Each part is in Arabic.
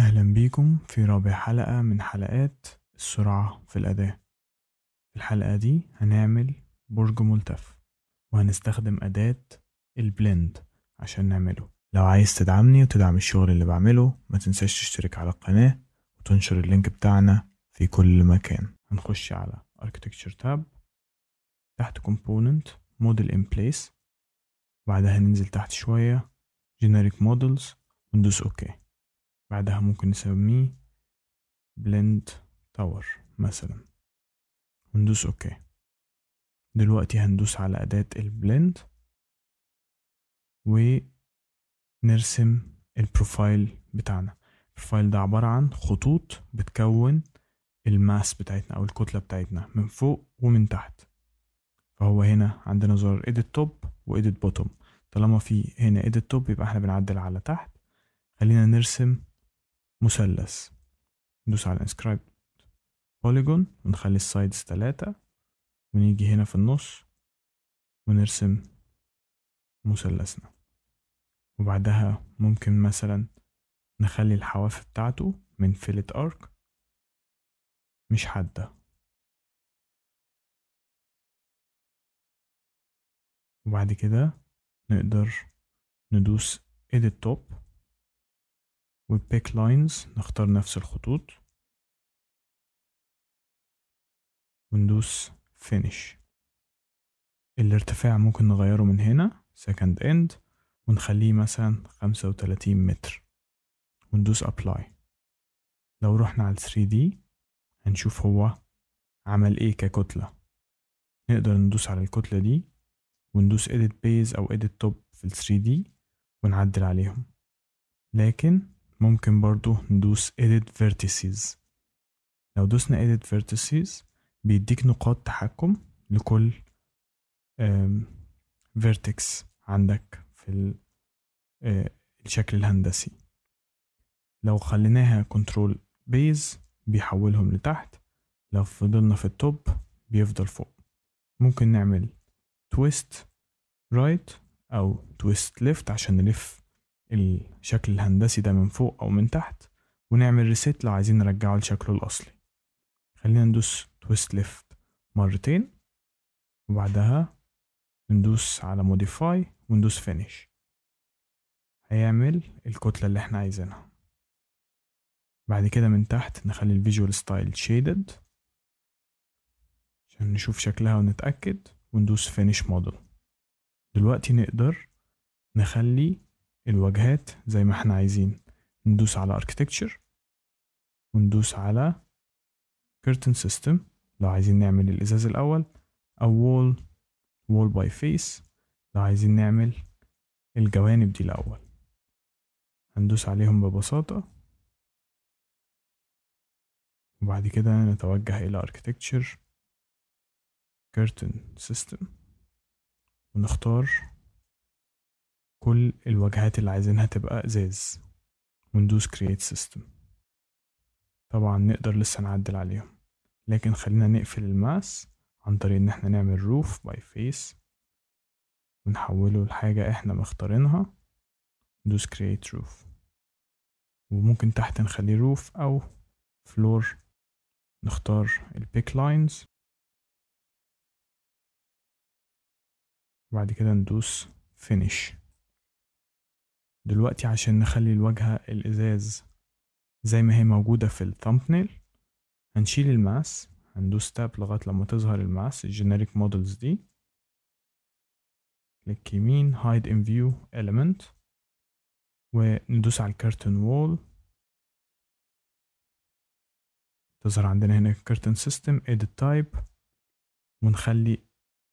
أهلا بيكم في رابع حلقة من حلقات السرعة في الأداة. في الحلقة دي هنعمل برج ملتف وهنستخدم أداة ال Blend عشان نعمله. لو عايز تدعمني وتدعم الشغل اللي بعمله ما تنساش تشترك على القناة وتنشر ال link بتاعنا في كل مكان. هنخش على Architecture tab تحت Component Model in Place بعدها ننزل تحت شوية Generic Models وندوس OK. بعدها ممكن نسميه Blend Tower مثلا. وندوس OK دلوقتي هندوس على أداة ال Blend ونرسم ال profile بتاعنا. ال profile ده عبارة عن خطوط بتكون ال mass بتاعتنا أو الكتلة بتاعتنا من فوق ومن تحت. فهو هنا عندنا زرار edit top و edit bottom. طالما في هنا edit top يبقى إحنا بنعدل على تحت. خلينا نرسم مثلث. ندوس على inscribed polygon ونخلي ال sides تلاتة. ونيجي هنا في النص ونرسم مثلثنا. وبعدها ممكن مثلا نخلي الحواف بتاعته من fillet arc مش حادة. وبعد كده نقدر ندوس edit top وpick lines نختار نفس الخطوط. وندوس finish. الارتفاع ممكن نغيره من هنا second end ونخليه مثلا خمسة وتلاتين متر. وندوس apply. لو رحنا على 3D هنشوف هو عمل إيه ككتلة. نقدر ندوس على الكتلة دي وندوس edit base أو edit top في ال 3D ونعدل عليهم. لكن ممكن برضو ندوس edit vertices. لو دوسنا edit vertices بيديك نقاط تحكم لكل vertex عندك في الشكل الهندسي. لو خليناها control base بيحولهم لتحت. لو فضلنا في ال top بيفضل فوق. ممكن نعمل twist right أو twist left عشان نلف الشكل الهندسي ده من فوق أو من تحت ونعمل reset لو عايزين نرجعه لشكله الأصلي. خلينا ندوس twist left مرتين وبعدها ندوس على modify وندوس finish هيعمل الكتلة اللي إحنا عايزينها. بعد كده من تحت نخلي ال visual style shaded عشان نشوف شكلها ونتأكد وندوس finish model دلوقتي نقدر نخلي الواجهات زي ما إحنا عايزين. ندوس على architecture وندوس على curtain system لو عايزين نعمل الإزاز الأول أو wall wall by face لو عايزين نعمل الجوانب دي الأول. هندوس عليهم ببساطة. وبعد كده نتوجه إلى Architecture Curtain System. ونختار كل الواجهات اللي عايزينها تبقى إزاز. وندوس Create System. طبعا نقدر لسه نعدل عليهم. لكن خلينا نقفل ال mass عن طريق إن إحنا نعمل roof by face ونحوله لحاجة إحنا مختارينها. ندوس create roof. وممكن تحت نخليه roof أو floor نختار ال pick lines بعد كده ندوس finish. دلوقتي عشان نخلي الواجهة الإزاز زي ما هي موجودة في ال thumbnail هنشيل ال mass هندوس tab لغاية لما تظهر ال mass ال generic models دي. كليك يمين hide in view element وندوس على ال curtain wall تظهر عندنا هنا curtain system edit type ونخلي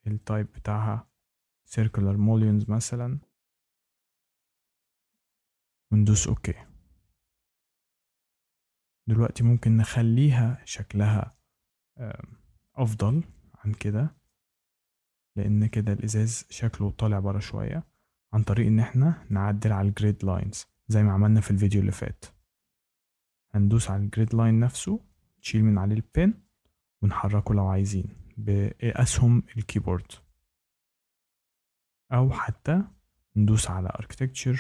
ال type بتاعها circular mullions مثلا. وندوس okay. دلوقتي ممكن نخليها شكلها أفضل عن كده لأن كده الإزاز شكله طالع برا شوية عن طريق إن إحنا نعدل على ال grid lines زي ما عملنا في الفيديو اللي فات. هندوس على ال grid line نفسه نشيل من عليه ال pin ونحركه لو عايزين بأسهم الكيبورد أو حتى ندوس على architecture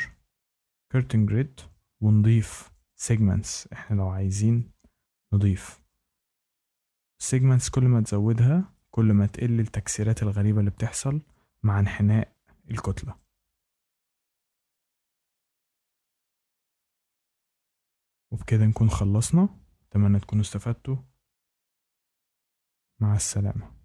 curtain grid ونضيف segments. إحنا لو عايزين نضيف segments كل ما تزودها كل ما تقل التكسيرات الغريبة اللي بتحصل مع انحناء الكتلة. وبكده نكون خلصنا. أتمنى تكونوا استفدتوا. مع السلامة.